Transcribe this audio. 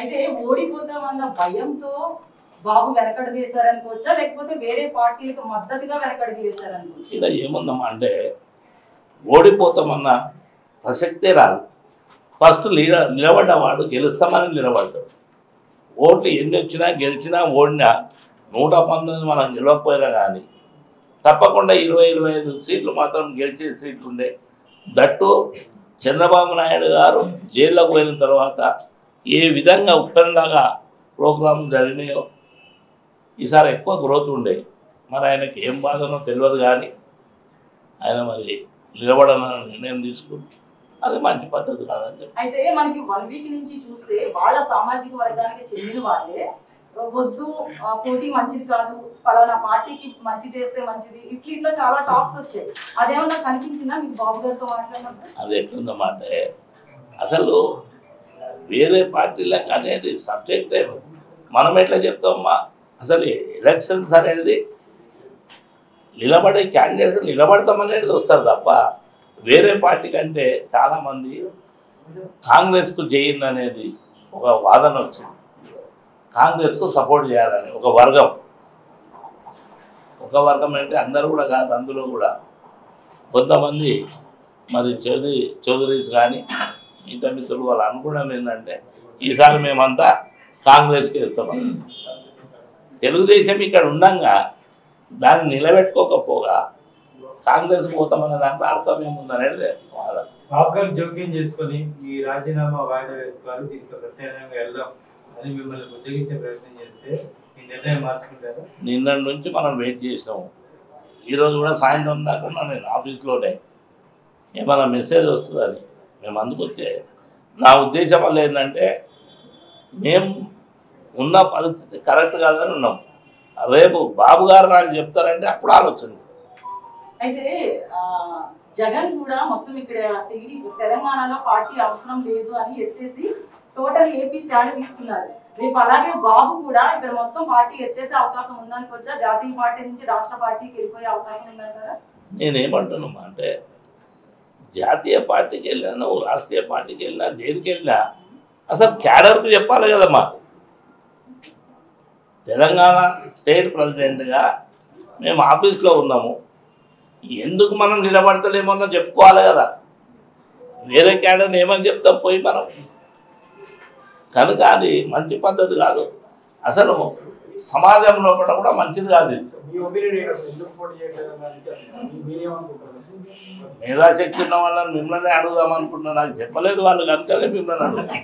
అయితే ఓడిపోతామన్న భయంతో బాబు వెనకడుగు వేశారనుకోవచ్చా లేకపోతే వేరే పార్టీలకు మద్దతుగా వెనకడుగు వేశారనుకోవచ్చు ఇలా ఏముందమ్మా అంటే ఓడిపోతామన్న ప్రసక్తే రాదు. ఫస్ట్ నిల నిలబడ్డవాడు గెలుస్తామని నిలబడ్డాడు ఓట్లు ఎన్ని వచ్చినా గెలిచినా ఓడినా నూట పంతొమ్మిది మనం గెలవకపోయినా కానీ తప్పకుండా ఇరవై ఇరవై ఐదు సీట్లు మాత్రం గెలిచే సీట్లు ఉండే దట్టు చంద్రబాబు నాయుడు గారు జైల్లోకి పోయిన తర్వాత ఏ విధంగా ఉత్తరంలాగా ప్రోగ్రాం జరిగినాయో ఈసారి ఎక్కువ గ్రోత్ ఉండే. మరి ఆయనకి ఏం బాధనో తెలియదు కానీ ఆయన మరి నిలబడన నిర్ణయం తీసుకుంది. అది మంచి పద్ధతి కాదని చెప్పి. అయితే మనకి వన్ వీక్ నుంచి చూస్తే వాళ్ళ సామాజిక వర్గానికి చెందిన వాళ్ళే వద్దు ఆ, పోటీ మంచిది కాదు పలానా పార్టీకి మంచి చేస్తే మంచిది ఇట్లా ఇట్లా చాలా టాక్స్ వచ్చాయి. అదేమన్నా కనిపించిందా మీకు బాబు గారితో మాట్లాడినప్పుడు? అది ఎట్లుందన్నమాట? అసలు వేరే పార్టీలకు అనేది సబ్జెక్ట్ మనం ఎట్లా చెప్తామమ్మా? అసలు ఎలక్షన్స్ అనేది నిలబడే క్యాండిడేట్స్ నిలబడతామనేది వస్తారు తప్ప వేరే పార్టీ కంటే చాలామంది కాంగ్రెస్కు చేయండి అనేది ఒక వాదన వచ్చింది. కాంగ్రెస్కు సపోర్ట్ చేయాలని ఒక వర్గం. ఒక వర్గం అంటే అందరూ కూడా కాదు అందులో కూడా కొంతమంది మరి చౌదరి చౌదరీస్ కానీ మిగతా మిత్రులు వాళ్ళు అనుకోవడం ఏంటంటే ఈసారి మేమంతా కాంగ్రెస్కి వెళ్తామని తెలుగుదేశం ఇక్కడ ఉండంగా దాన్ని నిలబెట్టుకోకపోగా కాంగ్రెస్ పోతామన్న దాంట్లో అర్థం ఏముందనేది గారు జోక్యం చేసుకొని ఈ రాజీనామా వాయిదా వేసుకోవాలి దీనికి ప్రత్యేకంగా వెళ్దాం అని మిమ్మల్ని బుజ్జగించే ప్రయత్నం చేస్తే ఈ నిర్ణయం మార్చుకుంటారా? నిన్న నుంచి మనం వెయిట్ చేసినాము ఈరోజు కూడా సాయంత్రం దాకా నేను ఆఫీస్లోనే. ఏమైనా మెసేజ్ వస్తుందని మేము అందుకొచ్చే. నా ఉద్దేశం వల్ల ఏంటంటే మేము ఉన్న పరిస్థితి కరెక్ట్ కాదని ఉన్నాం. రేపు బాబు గారు నాకు చెప్తారంటే అప్పుడు ఆలోచన. అయితే జగన్ కూడా మొత్తం ఇక్కడ తిరిగి తెలంగాణలో పార్టీ అవసరం లేదు అని ఎత్తేసి టోటల్ ఏపీ స్టాండ్ తీసుకున్నారు. రేపు అలాగే బాబు కూడా ఇక్కడ మొత్తం పార్టీ ఎత్తేసే అవకాశం ఉందనుకోవచ్చా జాతీయ పార్టీ నుంచి రాష్ట్ర పార్టీకి వెళ్ళిపోయే అవకాశం ఉందంటారా? నేనేమంటున్నామా అంటే జాతీయ పార్టీకి వెళ్ళినా నువ్వు రాష్ట్రీయ పార్టీకి వెళ్ళినా దేనికి వెళ్ళినా అసలు క్యాడర్కు చెప్పాలి కదమ్మా తెలంగాణ స్టేట్ ప్రెసిడెంట్గా మేము ఆఫీస్లో ఉన్నాము. ఎందుకు మనం నిలబడతలేమన్నా చెప్పుకోవాలి కదా. వేరే క్యాడర్ ఏమని చెప్తాం పోయి మనం? కనుక అది మంచి పద్ధతి కాదు. అసలు సమాజంలో కూడా మంచిది కాదు మేధాశక్తి ఉన్న వాళ్ళని మిమ్మల్ని అడుగుదాం అనుకుంటున్నా. నాకు చెప్పలేదు వాళ్ళు కనుకనే మిమ్మల్ని అడుగుతాం